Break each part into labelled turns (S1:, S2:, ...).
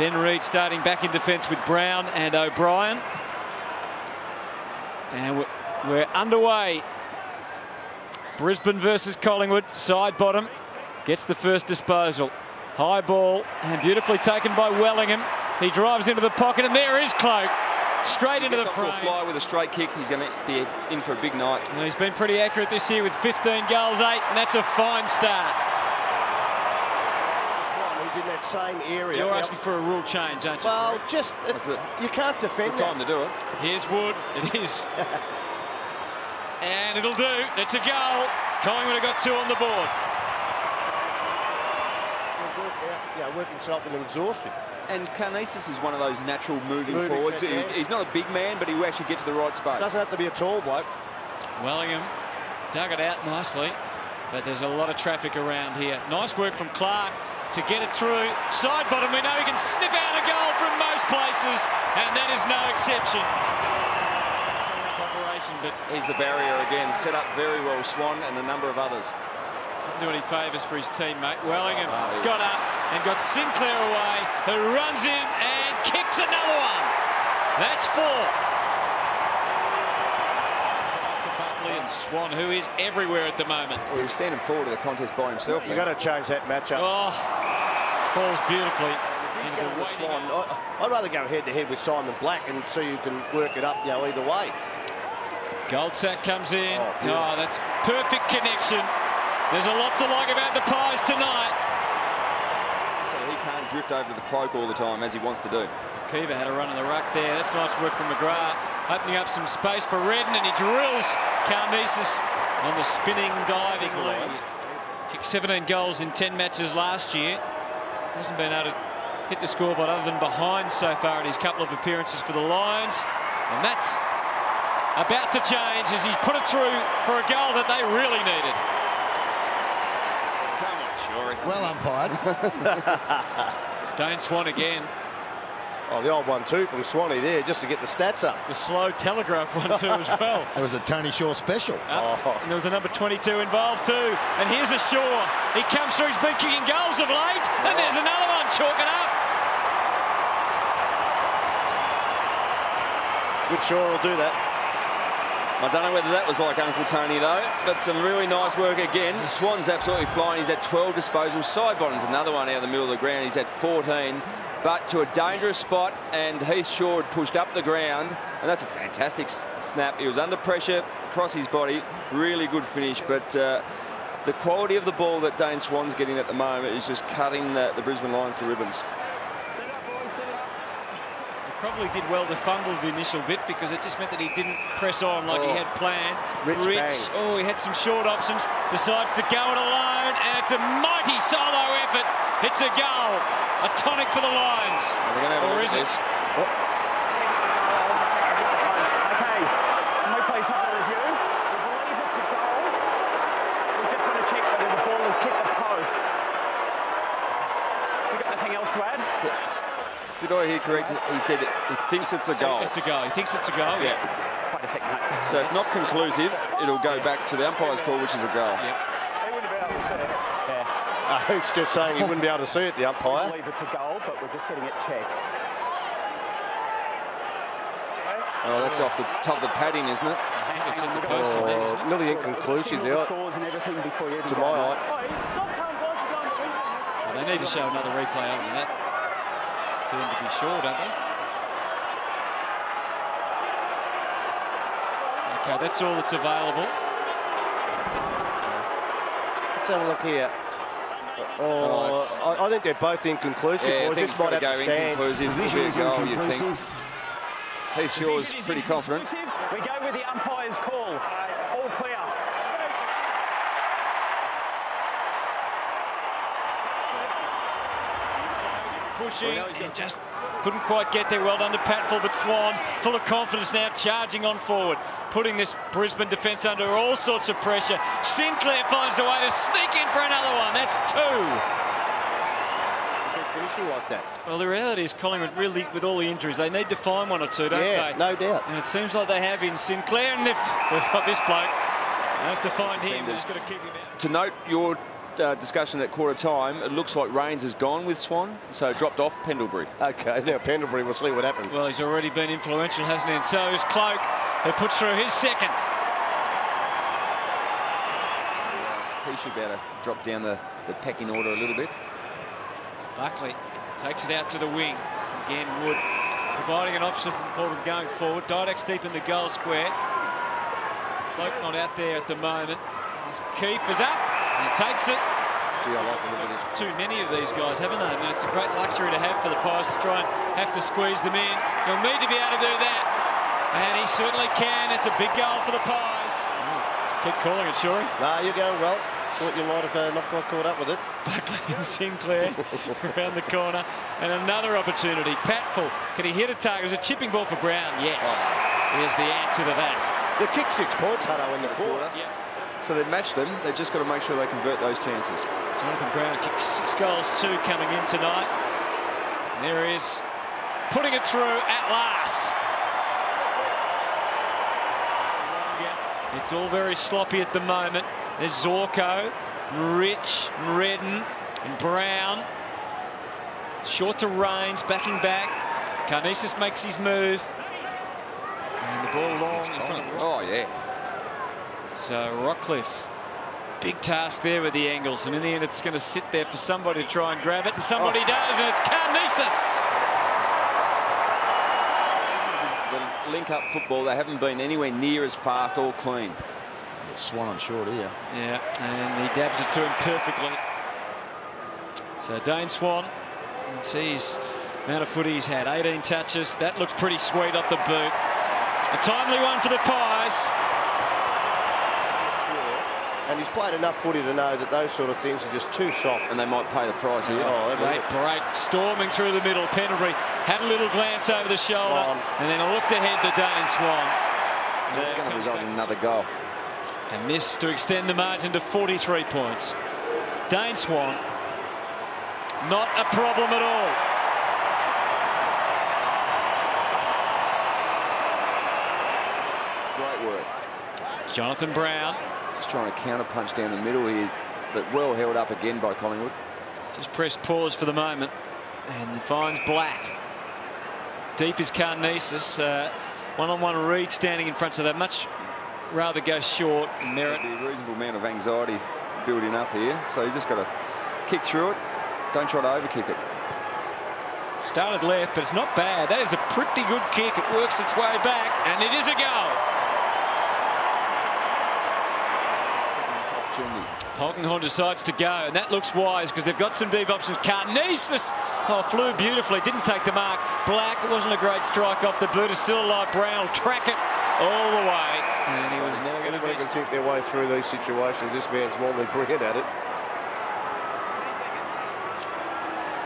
S1: Ben Reid starting back in defence with Brown and O'Brien. And we're, underway. Brisbane versus Collingwood, side bottom. Gets the first disposal. High ball and beautifully taken by Wellingham. He drives into the pocket and there is Cloke. Straight into the front.
S2: fly with a straight kick. He's going to be in for a big night.
S1: And he's been pretty accurate this year with 15 goals, 8, and that's a fine start.
S3: Who's in that same area.
S1: You're asking for a rule change, aren't you?
S3: Well, just you can't defend
S2: it's time
S3: that.
S2: to do it.
S1: Here's Wood. It is. and it'll do. It's a goal. Collingwood have got two on the board.
S3: He'll work out, you know, himself into exhaustion.
S2: And Karnezis is one of those natural moving,
S3: Moving,
S2: forwards.
S3: yeah.
S2: He- He's not a big man, but he will actually get to the right space.
S3: Doesn't have to be a tall bloke.
S1: Wellingham dug it out nicely, but there's a lot of traffic around here. Nice work from Clark to get it through. Sidebottom, we know he can sniff out a goal from most places, and that is no exception. Clean-up but
S2: Here's the barrier again. Set up very well, Swan and a number of others.
S1: didn't do any favours for his teammate. Wellingham
S2: Oh, yeah.
S1: got up and got Sinclair away, who runs in and kicks another one. That's four. For Buckley and Swan, who is everywhere at the moment.
S2: Well, he was standing forward of the contest by himself.
S3: You've
S2: then.
S3: got to change that matchup.
S1: Oh, falls beautifully.
S3: He's going
S1: the
S3: Swan. I- I'd rather go head to head with Simon Black and see you can work it up, you know, either way.
S1: Goldsack comes in.
S3: Oh,
S1: Oh, that's perfect connection. There's a lot to like about the Pies tonight.
S2: So he can't drift over the Cloke all the time as he wants to do.
S1: Kiva had a run in the ruck there. That's nice work from McGrath. Opening up some space for Redden, and he drills Karnezis on the spinning, diving lead. Kicked 17 goals in 10 matches last year. Hasn't been able to hit the scoreboard other than behind so far in his couple of appearances for the Lions. And that's about to change as he's put it through for a goal that they really needed.
S2: Come on, Shorey.
S4: Well umpired.
S1: It's Dane Swan again.
S3: Oh, the old one too from Swanee there, just to get the stats up.
S1: The slow telegraph one too as well.
S4: It was a Tony Shaw special.
S1: Up,
S3: Oh.
S1: And there was a number 22 involved too. And here's a Shaw. He comes through. He's been kicking goals of late. And there's ah. another one. Chalk it up.
S3: Good Shaw will do that.
S2: I don't know whether that was like Uncle Tony though, but some really nice work again. Swan's absolutely flying. He's at 12 disposals. Sidebottom's another one out of the middle of the ground. He's at 14, but to a dangerous spot, and Heath Shaw pushed up the ground, and that's a fantastic snap. He was under pressure across his body. Really good finish, but uh, the quality of the ball that Dane Swan's getting at the moment is just cutting the, the Brisbane Lions to ribbons.
S1: He probably did well to fumble the initial bit because it just meant that he didn't press on like he
S3: Oh.
S1: had planned.
S3: Rich bang.
S1: Oh, he had some short options. Decides to go it alone. And it's a mighty solo effort. It's a goal. A tonic for the Lions.
S2: We're going to have a
S1: Or
S2: look
S1: is
S2: at
S1: it?
S2: this.
S5: Okay, can we please a review? We believe it's a goal. We just want to check whether the ball has hit the post. You got anything else to add?
S2: So, did I hear correct? He said he thinks it's a goal.
S1: It's a goal. He thinks it's a goal. Yeah.
S5: Just wait a second, mate.
S2: So if not conclusive, it'll go back to the umpire's call, which is a goal.
S1: Yep.
S5: He wouldn't be able to see it. Yeah,
S3: Uh, he's just saying he wouldn't be able to see it, the
S5: I
S3: umpire.
S5: believe it's a goal, but we're just getting it checked.
S2: Oh, that's off the top of the padding, isn't it?
S1: I think it's in the post. I think, isn't
S3: Oh,
S1: it?
S3: nearly inconclusive
S5: all
S3: there.
S5: scores and everything before you even
S3: To my eye.
S1: Well, they need to show another replay over that for them to be sure, don't they? Okay, that's all that's available.
S3: Let's have a look here.
S2: Oh,
S3: Oh, I, I think they're both inconclusive,
S2: Yeah, I
S3: boys.
S2: think
S3: This
S2: it's
S3: might have
S2: go
S3: to stand.
S2: inconclusive. It'll be a goal, you'd think. Heath Shaw's
S5: is
S2: pretty confident.
S5: We go with the umpire's call. All clear.
S1: Pushing, he just couldn't quite get there. Well done to Patfull, but Swan, full of confidence now, charging on forward, putting this Brisbane defence under all sorts of pressure. Sinclair finds a way to sneak in for another one. That's two.
S3: They're finishing like that.
S1: Well, the reality is Collingwood really, with all the injuries, they need to find one or two, don't
S3: yeah,
S1: they?
S3: no doubt.
S1: And it seems like they have in Sinclair, and they've, they've got this bloke. They have to find him. Just got to keep him out.
S2: To note your uh, discussion at quarter time. It looks like Raines is gone with Swan, so dropped off Pendlebury.
S3: Okay, now Pendlebury, we'll see what happens.
S1: Well, he's already been influential, hasn't he? And so is Cloke, who puts through his second.
S2: He should be able to drop down the, the pecking order a little bit.
S1: Buckley takes it out to the wing. Again, Wood providing an option for them going forward. Didak's deep in the goal square. Cloke not out there at the moment. As Keeffe is up and he takes it.
S3: Gee, I like the look of this.
S1: Too many of these guys, haven't they? I mean, it's a great luxury to have for the Pies to try and have to squeeze them in. He'll need to be able to do that. And he certainly can. It's a big goal for the Pies. Keep calling it, Shorey.
S3: No, you're going well. Thought you might have uh, not got caught up with it.
S1: Buckley and Sinclair around the corner. And another opportunity. Patfull, can he hit a target? It was a chipping ball for Brown. Yes. Here's the answer to that.
S3: The kick six points, Hutto, in the quarter.
S1: Yeah.
S2: So they've matched them. They've just got to make sure they convert those chances.
S1: Jonathan Brown kicks six goals, two coming in tonight. And there he is, putting it through at last. It's all very sloppy at the moment. There's Zorko, Rich, Redden, and Brown. Short to Raines, backing back. Karnezis makes his move. And the ball long in front of
S2: Oh, yeah.
S1: So Rockliff, big task there with the angles, and in the end it's going to sit there for somebody to try and grab it, and somebody oh. does, and it's Karnezis.
S2: This is the link-up football, they haven't been anywhere near as fast or clean.
S4: It's Swan on short here.
S1: Yeah, and he dabs it to him perfectly. So Dane Swan, and see his amount of footy he's had, 18 touches. That looks pretty sweet off the boot. A timely one for the Pies.
S3: And he's played enough footy to know that those sort of things are just too soft.
S2: And they might pay the price here.
S3: Oh, they
S1: Great break, storming through the middle. Pendlebury had a little glance over the shoulder,
S3: Swan.
S1: and then looked ahead to Dane Swan.
S2: That's going to result in another goal.
S1: And this to extend the margin to 43 points. Dane Swan, not a problem at all.
S2: Great work.
S1: Jonathan Brown
S2: Trying to counter punch down the middle here, but well held up again by Collingwood.
S1: just press pause for the moment, and finds Black. Deep is Karnezis. Uh, one-on-one read standing in front, so they'd much rather go short. Merritt
S2: a reasonable amount of anxiety building up here, so you just got to kick through it. Don't try to overkick it.
S1: started left, but it's not bad. That is a pretty good kick. It works its way back, and it is a goal.
S2: Second opportunity.
S1: Decides to go, and that looks wise because they've got some deep options. Karnezis oh, flew beautifully, didn't take the mark. Black it wasn't a great strike off the boot. It's still alive. Brown will track it all the way, and he was never going to
S3: Anybody can think their way through these situations. This man's normally brilliant at it.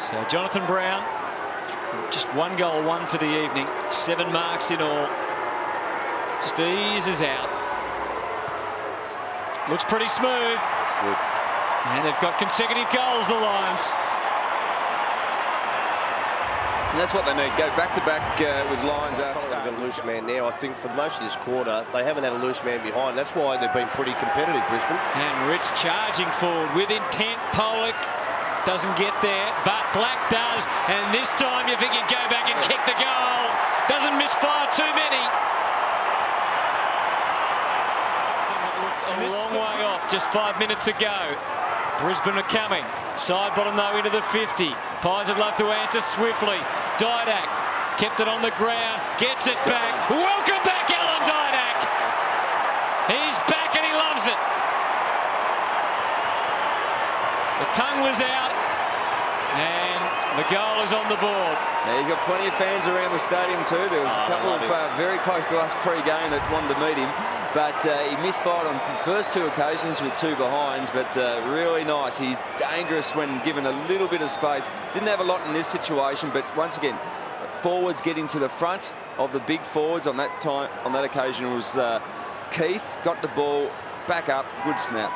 S1: So Jonathan Brown, just one goal, one for the evening, seven marks in all. Just eases out. Looks pretty smooth.
S3: It's good.
S1: And they've got consecutive goals, the Lions.
S2: And that's what they need. Go back to back uh, with lines
S3: They've got a loose man now. I think for most of this quarter, they haven't had a loose man behind. That's why they've been pretty competitive, Brisbane.
S1: And Rich charging forward with intent. Pollock doesn't get there, but Black does. And this time you think he'd go back and kick the goal. Doesn't misfire too many. A long way off, just five minutes ago. Brisbane are coming. Sidebottom though into the 50. Pies would love to answer swiftly. Didak kept it on the ground, gets it back. Welcome back, Alan Didak. He's back and he loves it. The tongue was out, and the goal is on the board.
S2: Yeah, he's got plenty of fans around the stadium too. There was
S3: Oh,
S2: a couple of uh, very close to us pre-game that wanted to meet him, but uh, he misfired on the first two occasions with two behinds. But uh, really nice. He's dangerous when given a little bit of space. Didn't have a lot in this situation, but once again, forwards getting to the front of the big forwards on that time on that occasion was uh, Keith. Got the ball back up. Good snap.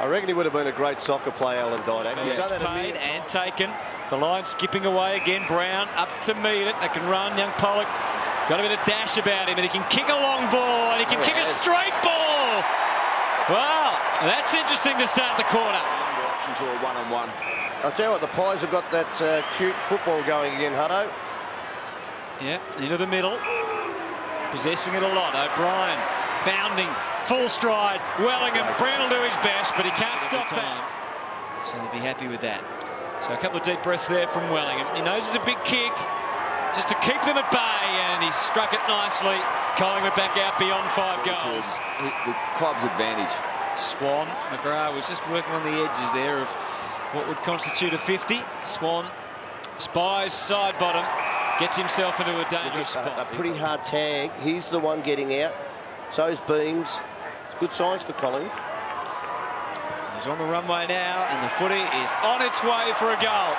S3: I reckon he would have been a great soccer player, Alan Didak. He's done that a
S1: paid and taken. The line skipping away again. Brown up to meet it. They can run. Young Pollock got a bit of dash about him, and he can kick a long ball, and he can
S2: Oh,
S1: kick a straight ball. Well, that's interesting to start the quarter.
S2: Option to a one-on-one.
S3: I'll tell you what, the Pies have got that uh, cute football going again, Hutto.
S1: Yeah, into the middle. Possessing it a lot. O'Brien bounding, full stride. Wellingham, Brown will do his best, but he can't stop that. So he'll be happy with that. So a couple of deep breaths there from Wellingham. He knows it's a big kick, just to keep them at bay, and he struck it nicely. Collingwood back out beyond five goals.
S2: the club's advantage.
S1: Swan, McGrath was just working on the edges there of what would constitute a 50. Swan spies Sidebottom, gets himself into a dangerous
S3: A, a pretty hard tag. He's the one getting out. So So's Beams. It's good signs for Collingwood.
S1: He's on the runway now, and the footy is on its way for a goal.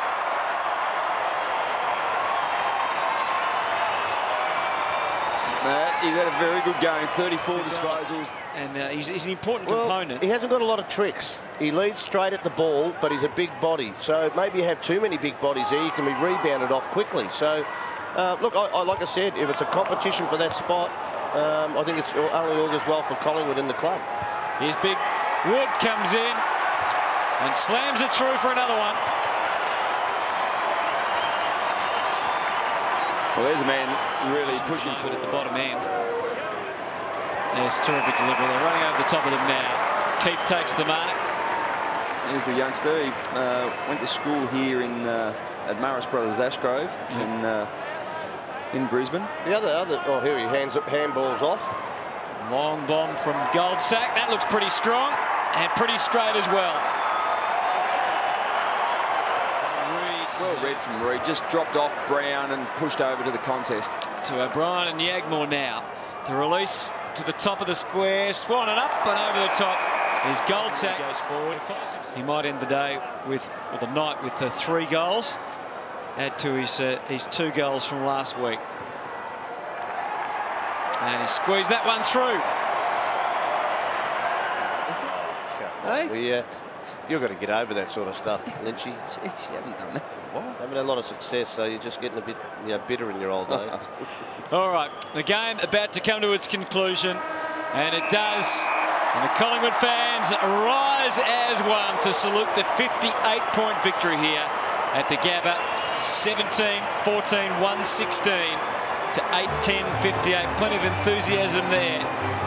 S2: Uh, he's had a very good game. 34 disposals.
S1: And uh, he's, he's an important
S3: Well,
S1: component.
S3: he hasn't got a lot of tricks. He leads straight at the ball, but he's a big body. So maybe you have too many big bodies there, you can be rebounded off quickly. So, uh, look, I, I, like I said, if it's a competition for that spot, um, I think it's only augurs well for Collingwood in the club.
S1: Here's Big Wood comes in and slams it through for another one.
S2: Well, there's a man really pushing for
S1: But at the bottom end. There's terrific delivery. They're running over the top of them now. Keith takes the mark.
S2: Here's the youngster. He uh, went to school here in uh, at Marist Brothers Ashgrove in uh, in Brisbane.
S3: The other, other, oh, here he hands up handballs off.
S1: Long bomb from Goldsack. That looks pretty strong and pretty straight as well. Reid
S2: Well read from Reid. Just dropped off Brown and pushed over to the contest.
S1: to O'Brien and Yagmore now. The release to the top of the square. Swan and up and over the top is Goldsack. Goes forward. He might end the day with, or the night with the three goals. Add to his, uh, his two goals from last week. And he squeezed that one through. Hey?
S3: We, uh, you've got to get over that sort of stuff, Lynchy.
S2: Jeez, you haven't done that for a while.
S3: Haven't a lot of success, so you're just getting a bit you know, bitter in your old age.
S1: All right, the game about to come to its conclusion, and it does. And the Collingwood fans rise as one to salute the 58-point victory here at the Gabba. 17, 14, 116 to 8, 10, 58. Plenty of enthusiasm there.